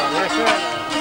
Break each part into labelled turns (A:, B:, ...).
A: 长得还帅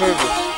A: moving.